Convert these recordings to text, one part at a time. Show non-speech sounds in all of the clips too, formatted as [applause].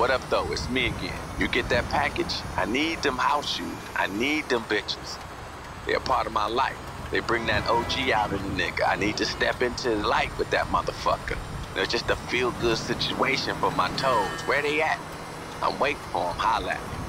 What up, though? It's me again. You get that package? I need them house shoes. I need them bitches. They're part of my life. They bring that OG out of the nigga. I need to step into the light with that motherfucker. It's just a feel-good situation for my toes. Where they at? I'm waiting for them. Holla at me.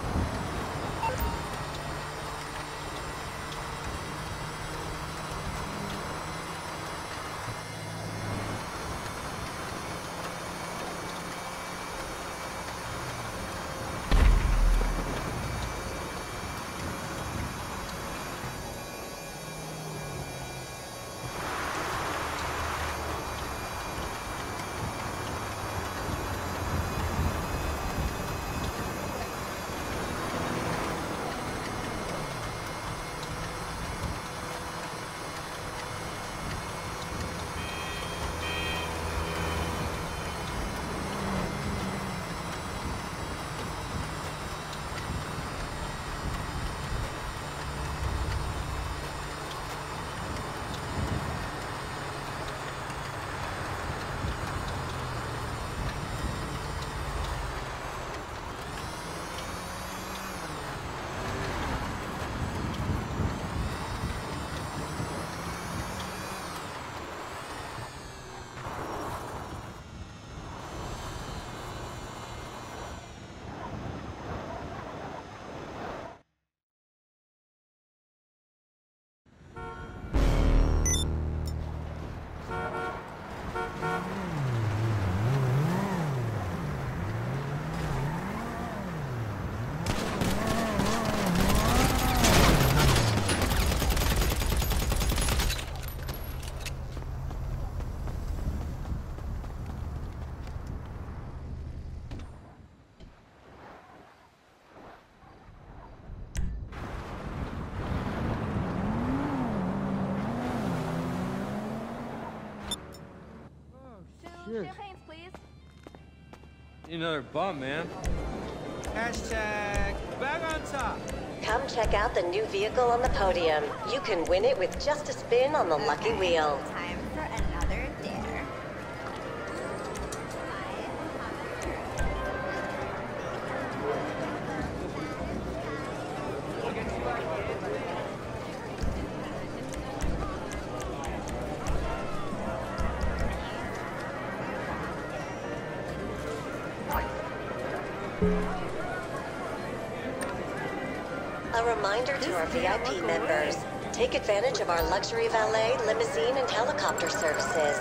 Shit. Champagnes, please. Need another bump, man. Hashtag back on top. Come check out the new vehicle on the podium. You can win it with just a spin on the lucky wheel. Of our luxury valet, limousine, and helicopter services.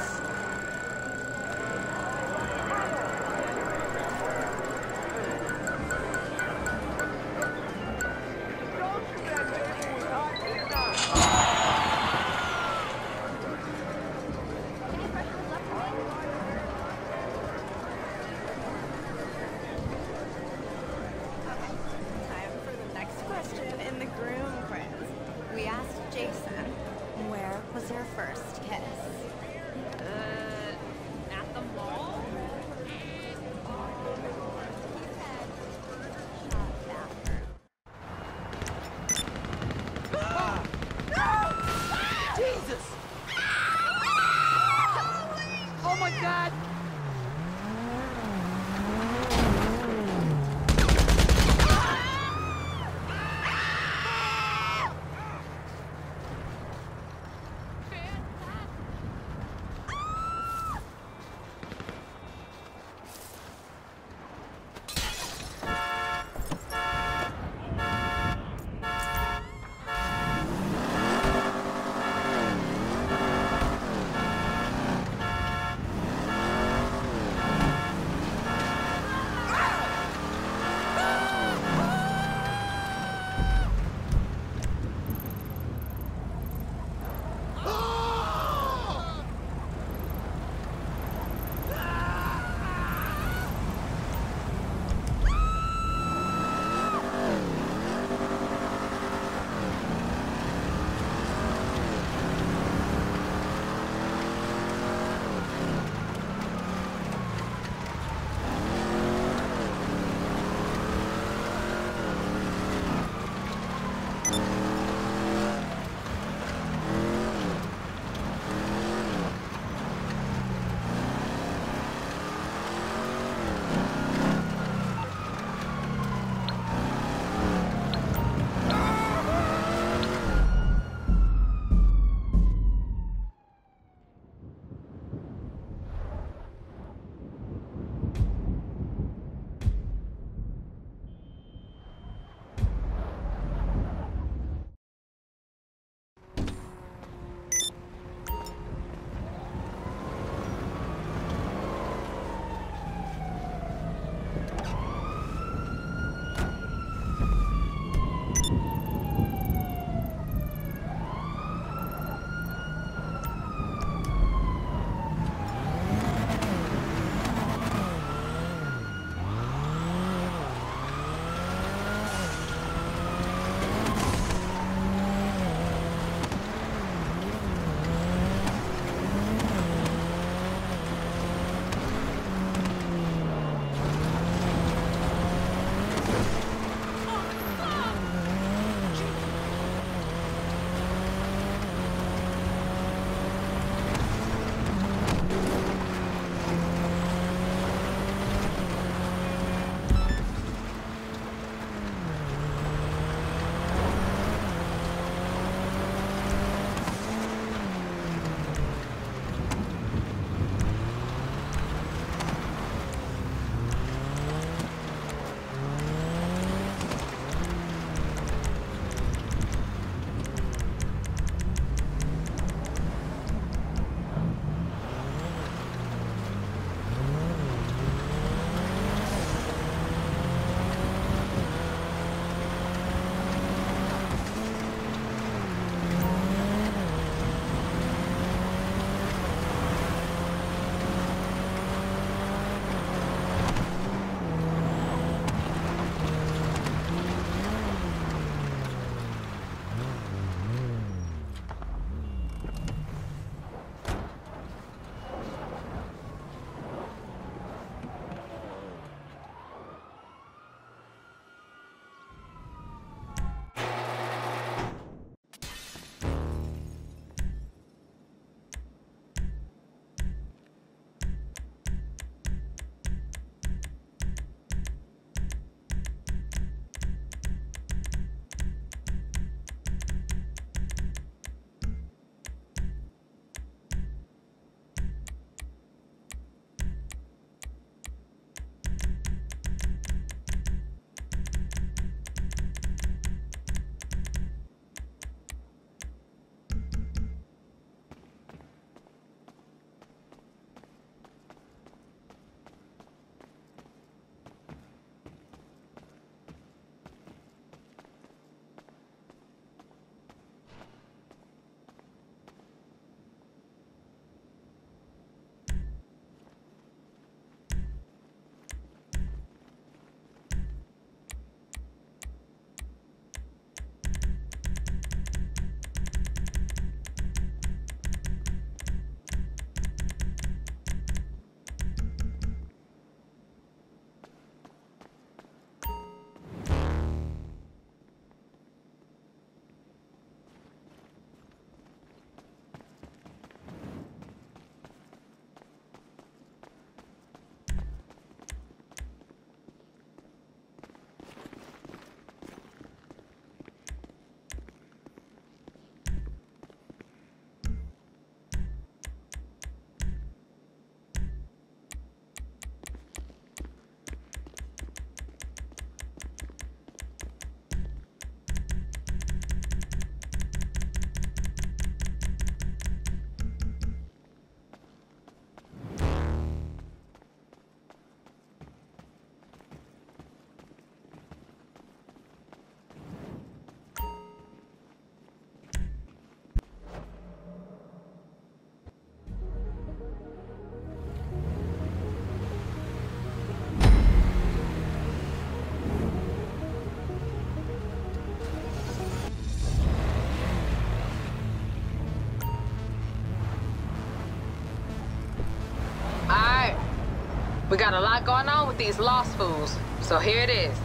Got a lot going on with these lost fools, so here it is.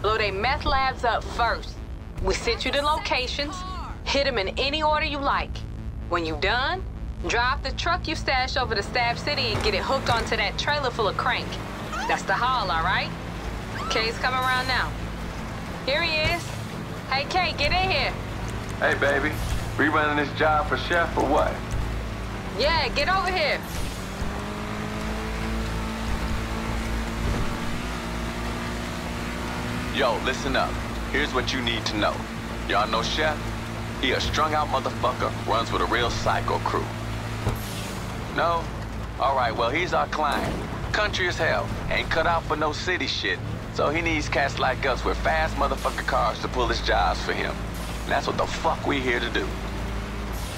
Blow they meth labs up first. We sent you the locations. Hit them in any order you like. When you done, drive the truck you stashed over to Stab City and get it hooked onto that trailer full of crank. That's the haul, all right? Kay's coming around now. Here he is. Hey, Kay, get in here. Hey, baby. We running this job for Chef or what? Yeah, get over here. Yo, listen up. Here's what you need to know. Y'all know Chef? He a strung out motherfucker, runs with a real psycho crew. No? Alright, well he's our client. Country as hell, ain't cut out for no city shit. So he needs cats like us with fast motherfucker cars to pull his jobs for him. And that's what the fuck we here to do.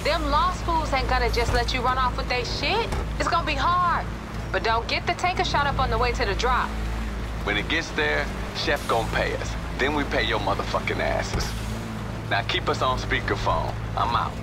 Them lost fools ain't gonna just let you run off with they shit. It's gonna be hard. But don't get the tanker shot up on the way to the drop. When it gets there, Chef gon' pay us. Then we pay your motherfucking asses. Now keep us on speakerphone. I'm out.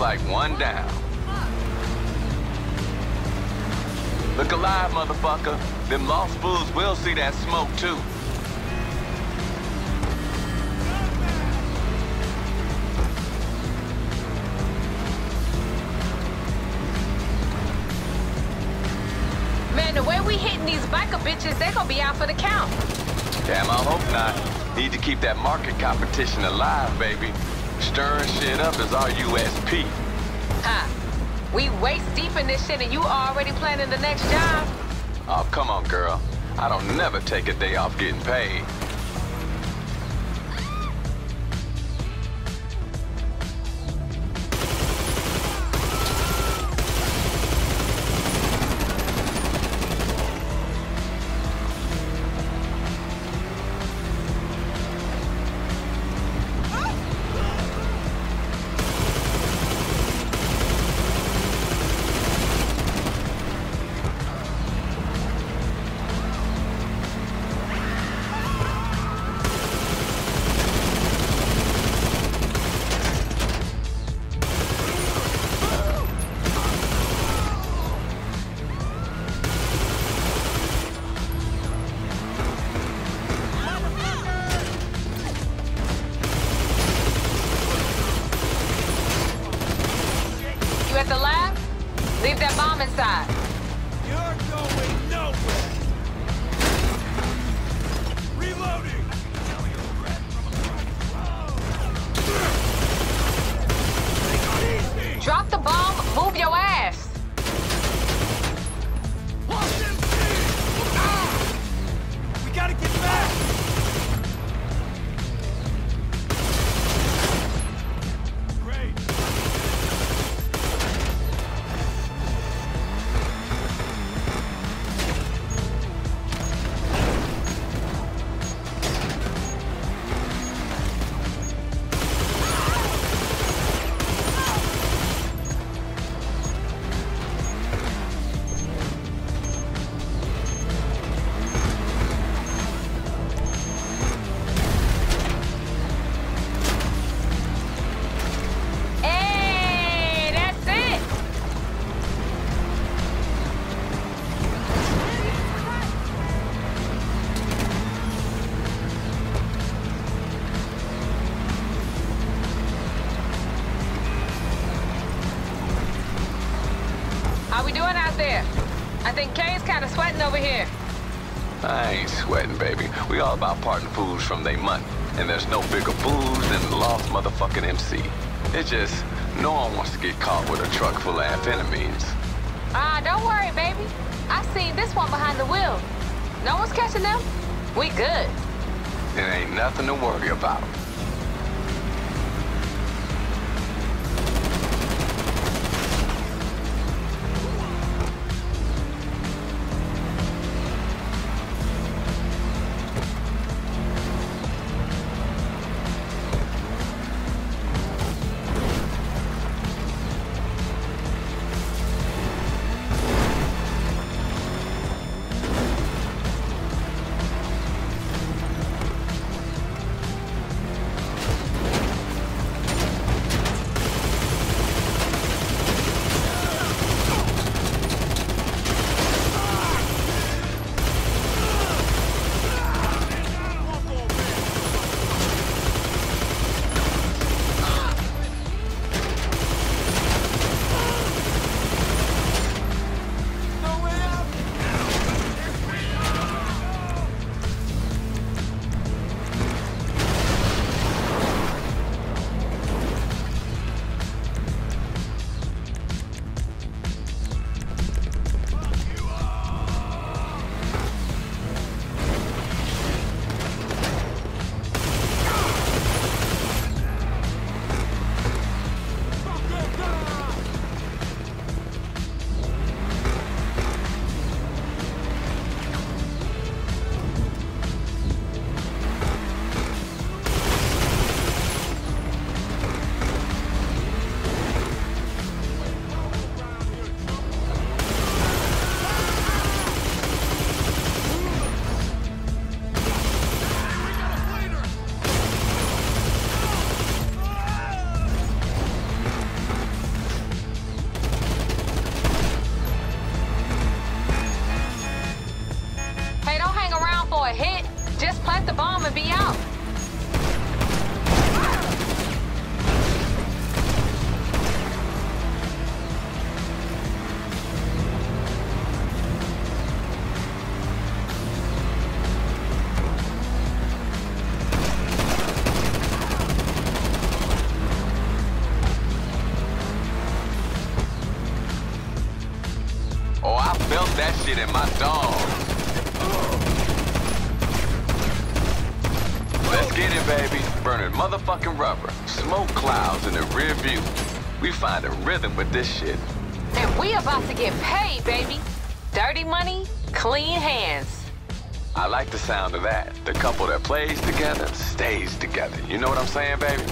Like one down. Look alive, motherfucker. Them lost fools will see that smoke, too. Man, the way we hitting these biker bitches, they gonna be out for the count. Damn, I hope not. Need to keep that market competition alive, baby. Stirring shit up is our USP. Ha! We waist deep in this shit and you already planning the next job? Oh, come on, girl. I don't never take a day off getting paid. Here. I ain't sweating, baby. We all about parting fools from they money. And there's no bigger booze than the lost motherfucking MC. It's just, no one wants to get caught with a truck full of amphetamines. Ah, don't worry, baby. I seen this one behind the wheel. No one's catching them. We good. It ain't nothing to worry about. Plant the bomb and be out. With this shit. And we about to get paid, baby. Dirty money, clean hands. I like the sound of that. The couple that plays together stays together. You know what I'm saying, baby?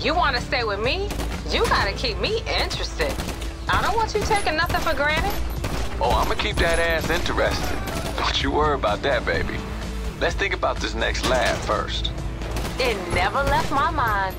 You want to stay with me? You gotta keep me interested. I don't want you taking nothing for granted. Oh, I'ma keep that ass interested. Don't you worry about that, baby. Let's think about this next lab first. It never left my mind.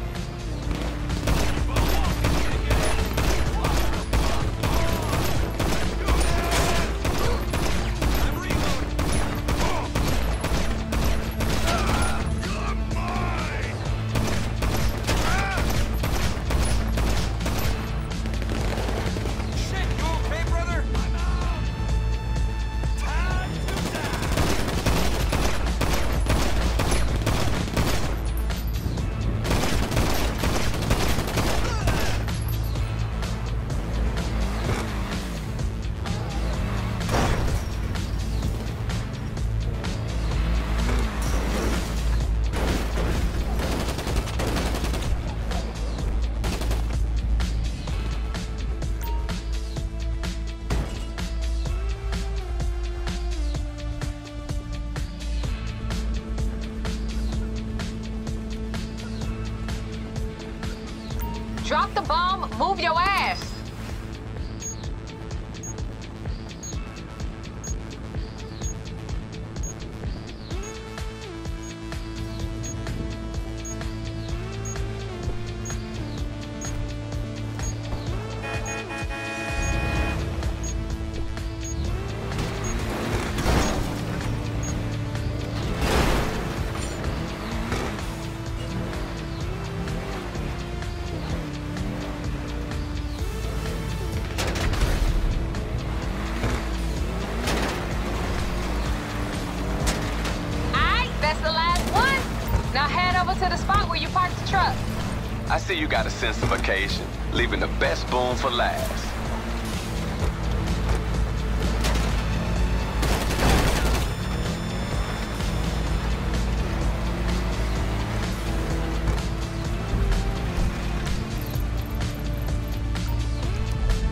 Occasion, leaving the best boom for last.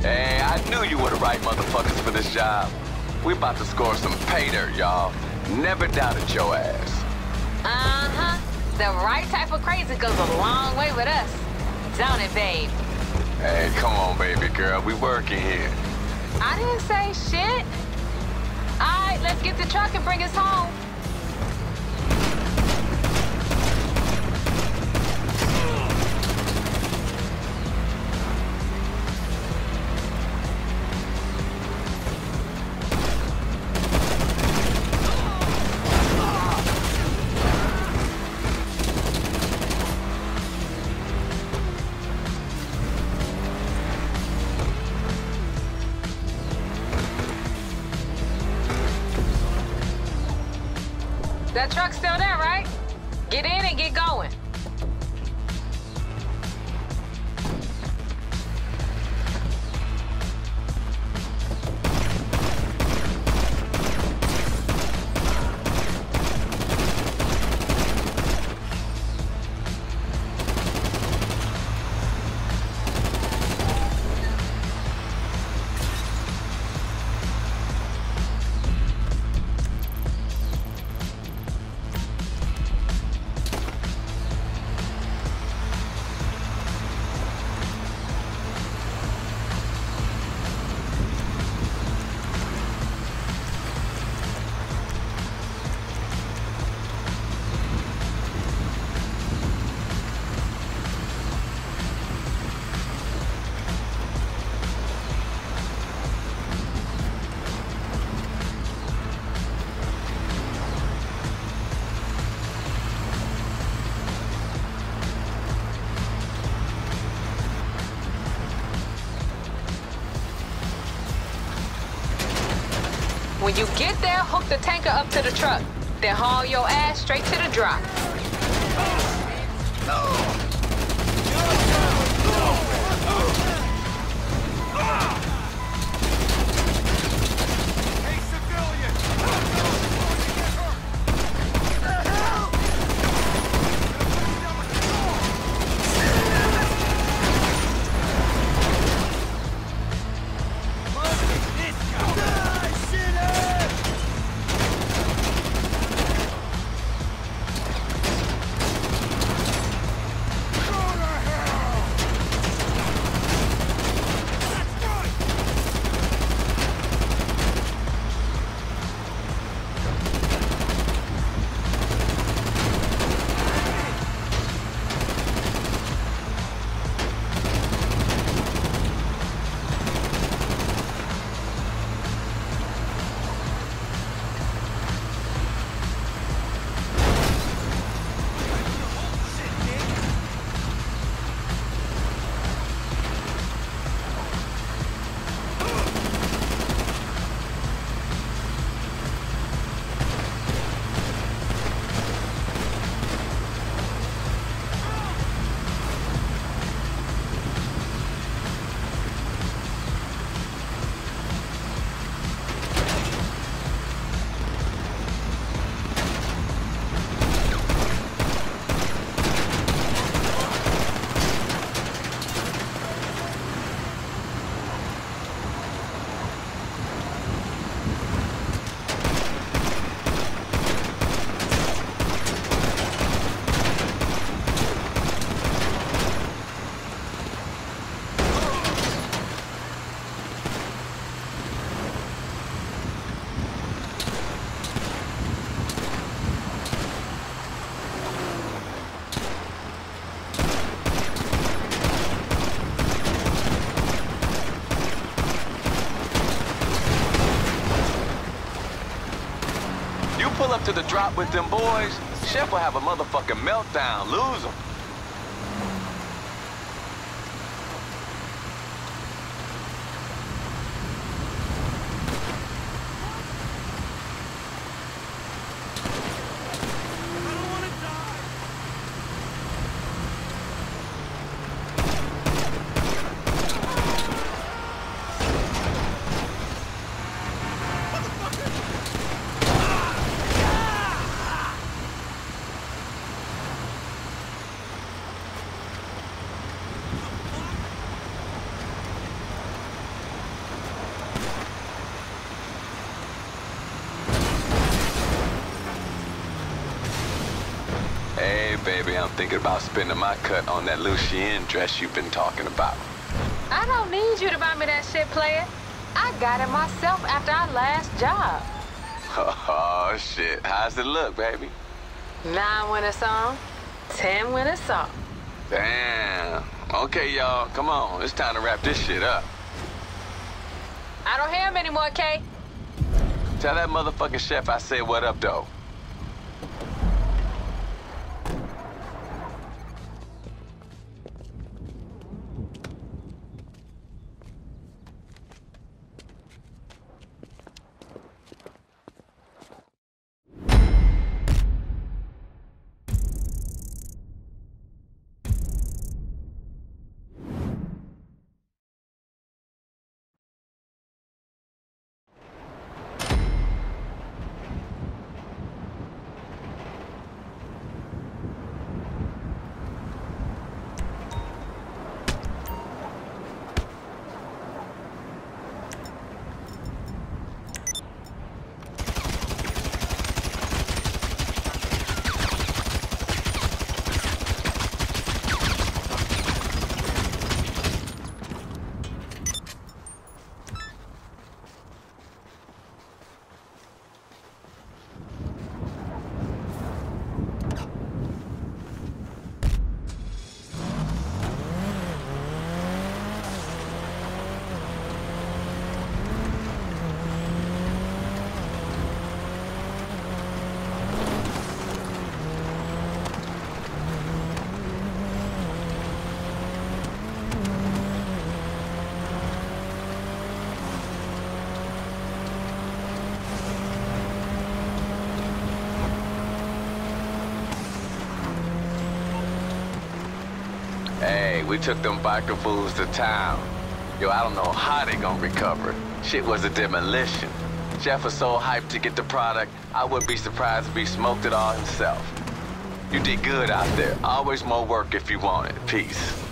Hey, I knew you were the right motherfuckers for this job. We about to score some pay dirt, y'all. Never doubted your ass. Uh-huh. The right type of crazy goes a long way with us. Don't it, babe? Hey, come on, baby girl. We working here. I didn't say shit. All right, let's get the truck and bring us home. You get there, hook the tanker up to the truck. Then haul your ass straight to the drop. To the drop with them boys, Chef will have a motherfucking meltdown, lose him. Hey, baby, I'm thinking about spending my cut on that Lucien dress you've been talking about. I don't need you to buy me that shit, player. I got it myself after our last job. [laughs] Oh, shit. How's it look, baby? Nine when it's on, ten it's off. Damn. Okay, y'all, come on. It's time to wrap this shit up. I don't hear him anymore, Kay. Tell that motherfucking chef I said what up, though. We took them biker fools to town. Yo, I don't know how they gonna recover. Shit was a demolition. Jeff was so hyped to get the product, I wouldn't be surprised if he smoked it all himself. You did good out there. Always more work if you want it. Peace.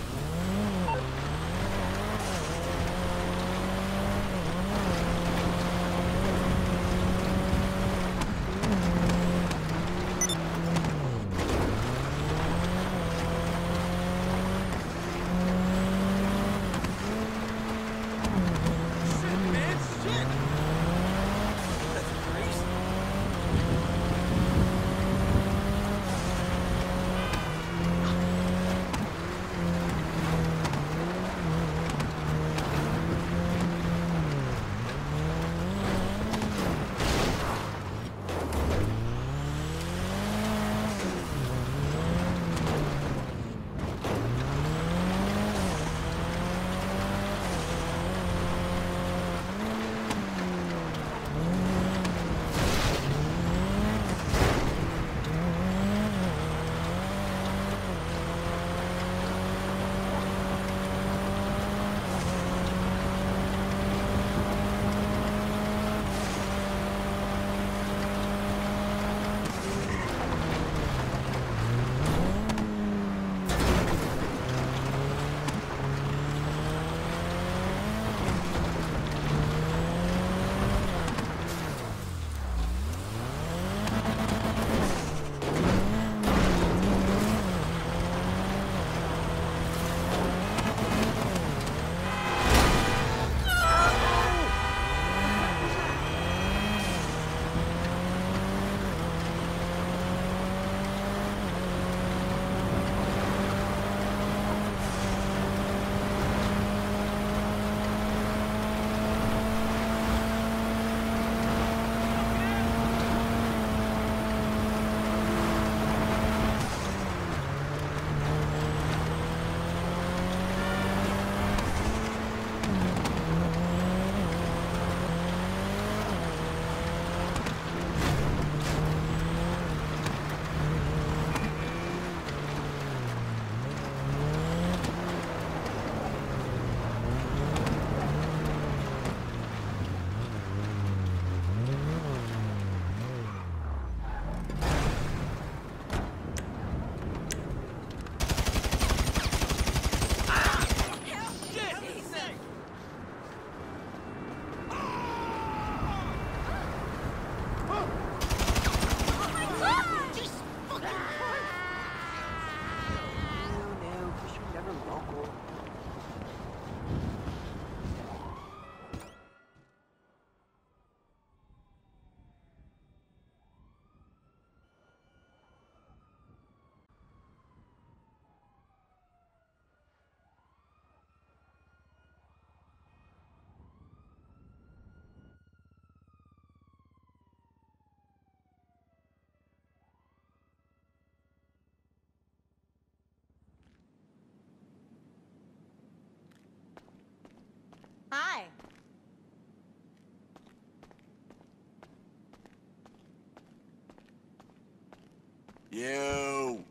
You.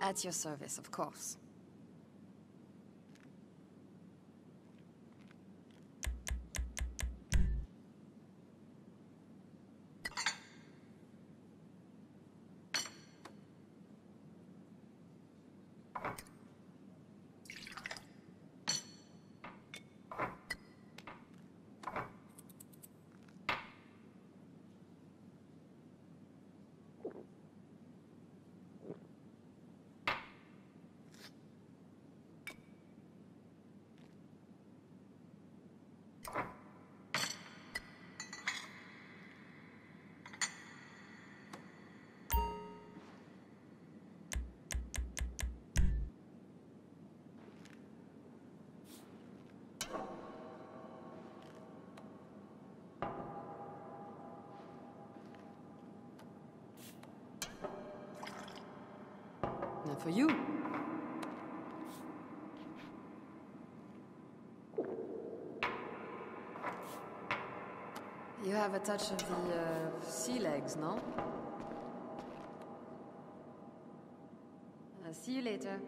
At your service, of course. Now for you. You have a touch of the uh, sea legs, no? Uh, see you later.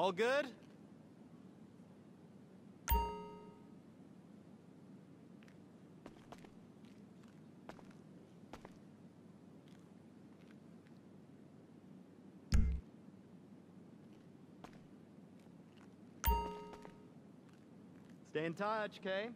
All good? Stay in touch, okay?